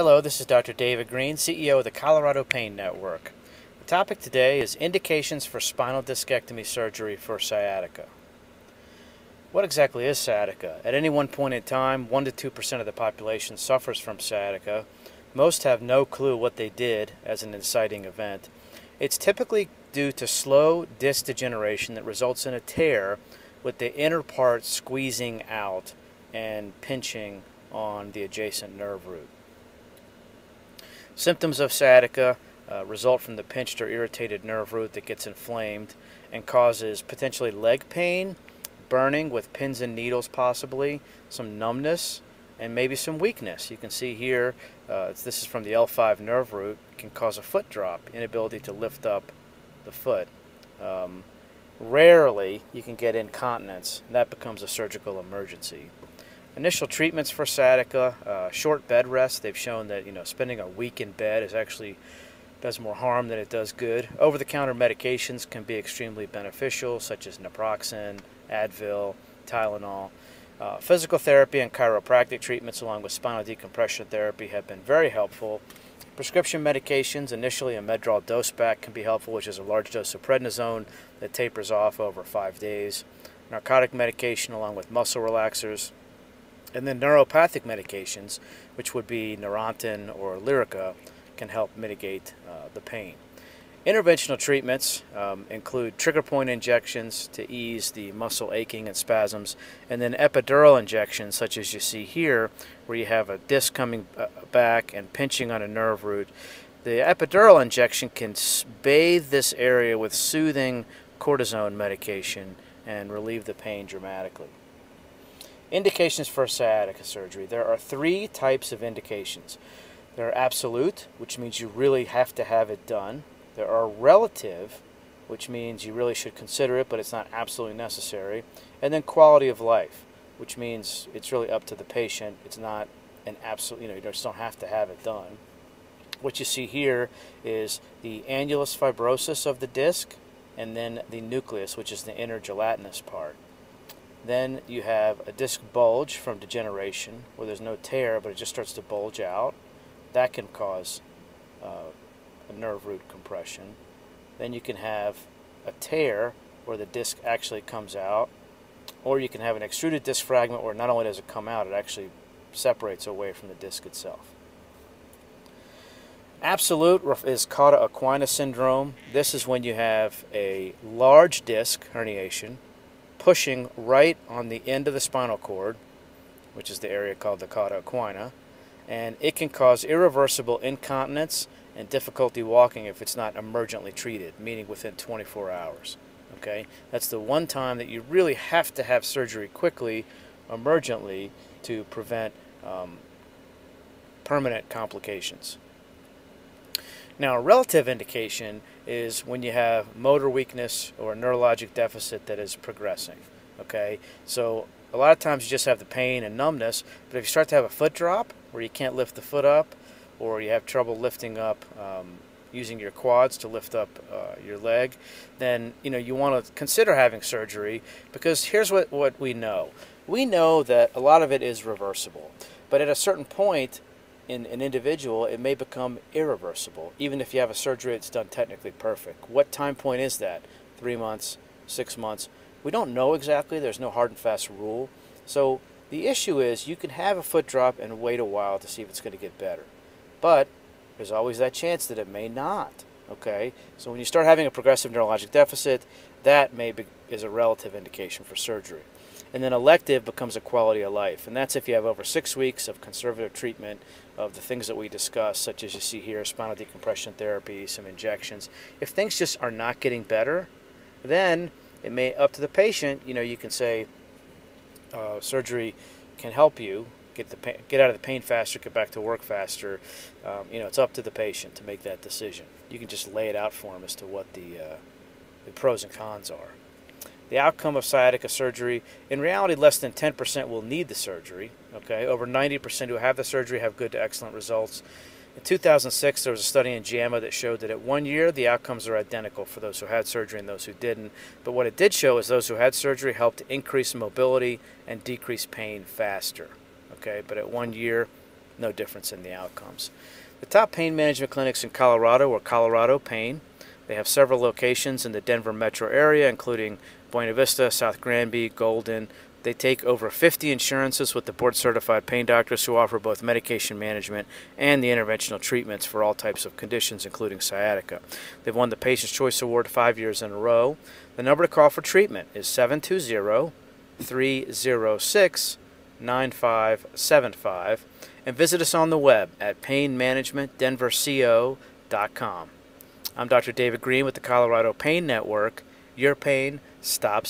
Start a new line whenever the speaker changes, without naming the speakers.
Hello, this is Dr. David Green, CEO of the Colorado Pain Network. The topic today is indications for spinal discectomy surgery for sciatica. What exactly is sciatica? At any one point in time, 1 to 2% of the population suffers from sciatica. Most have no clue what they did as an inciting event. It's typically due to slow disc degeneration that results in a tear with the inner part squeezing out and pinching on the adjacent nerve root. Symptoms of sciatica uh, result from the pinched or irritated nerve root that gets inflamed and causes potentially leg pain, burning with pins and needles possibly, some numbness, and maybe some weakness. You can see here, uh, this is from the L5 nerve root, can cause a foot drop, inability to lift up the foot. Um, rarely you can get incontinence, and that becomes a surgical emergency. Initial treatments for sciatica, uh, short bed rest. They've shown that you know spending a week in bed is actually does more harm than it does good. Over-the-counter medications can be extremely beneficial, such as naproxen, Advil, Tylenol. Uh, physical therapy and chiropractic treatments, along with spinal decompression therapy, have been very helpful. Prescription medications, initially a Medrol Dosepak, can be helpful, which is a large dose of prednisone that tapers off over five days. Narcotic medication, along with muscle relaxers, and then neuropathic medications, which would be Neurontin or Lyrica, can help mitigate uh, the pain. Interventional treatments um, include trigger point injections to ease the muscle aching and spasms, and then epidural injections, such as you see here, where you have a disc coming uh, back and pinching on a nerve root. The epidural injection can bathe this area with soothing cortisone medication and relieve the pain dramatically. Indications for sciatica surgery. There are three types of indications. There are absolute, which means you really have to have it done. There are relative, which means you really should consider it, but it's not absolutely necessary. And then quality of life, which means it's really up to the patient. It's not an absolute, you know, you just don't have to have it done. What you see here is the annulus fibrosus of the disc and then the nucleus, which is the inner gelatinous part. Then you have a disc bulge from degeneration where there's no tear but it just starts to bulge out. That can cause uh, a nerve root compression. Then you can have a tear where the disc actually comes out. Or you can have an extruded disc fragment where not only does it come out, it actually separates away from the disc itself. Absolute is cauda equina syndrome. This is when you have a large disc herniation pushing right on the end of the spinal cord, which is the area called the cauda equina, and it can cause irreversible incontinence and difficulty walking if it's not emergently treated, meaning within 24 hours. Okay, that's the one time that you really have to have surgery quickly, emergently, to prevent um, permanent complications. Now, a relative indication is when you have motor weakness or a neurologic deficit that is progressing. Okay, so a lot of times you just have the pain and numbness, but if you start to have a foot drop where you can't lift the foot up, or you have trouble lifting up, um, using your quads to lift up uh, your leg, then you know you want to consider having surgery because here's what, what we know. We know that a lot of it is reversible, but at a certain point, in an individual, it may become irreversible, even if you have a surgery that's done technically perfect. What time point is that? Three months, six months? We don't know exactly. There's no hard and fast rule. So the issue is you can have a foot drop and wait a while to see if it's going to get better. But there's always that chance that it may not. Okay? So when you start having a progressive neurologic deficit, that may be, is a relative indication for surgery. And then elective becomes a quality of life. And that's if you have over six weeks of conservative treatment of the things that we discussed, such as you see here spinal decompression therapy, some injections. If things just are not getting better, then it may, up to the patient, you know, you can say uh, surgery can help you get the pain, get out of the pain faster, get back to work faster. Um, you know, it's up to the patient to make that decision. You can just lay it out for them as to what the, uh, the pros and cons are. The outcome of sciatica surgery, in reality, less than 10% will need the surgery. Okay, over 90% who have the surgery have good to excellent results. In 2006, there was a study in JAMA that showed that at one year, the outcomes are identical for those who had surgery and those who didn't. But what it did show is those who had surgery helped increase mobility and decrease pain faster. Okay, but at one year, no difference in the outcomes. The top pain management clinics in Colorado are Colorado Pain. They have several locations in the Denver metro area, including Buena Vista, South Granby, Golden. They take over 50 insurances with the board certified pain doctors who offer both medication management and the interventional treatments for all types of conditions, including sciatica. They've won the Patient's Choice Award five years in a row. The number to call for treatment is 720 306 9575 and visit us on the web at painmanagementdenverco.com. I'm Dr. David Green with the Colorado Pain Network. Your pain stops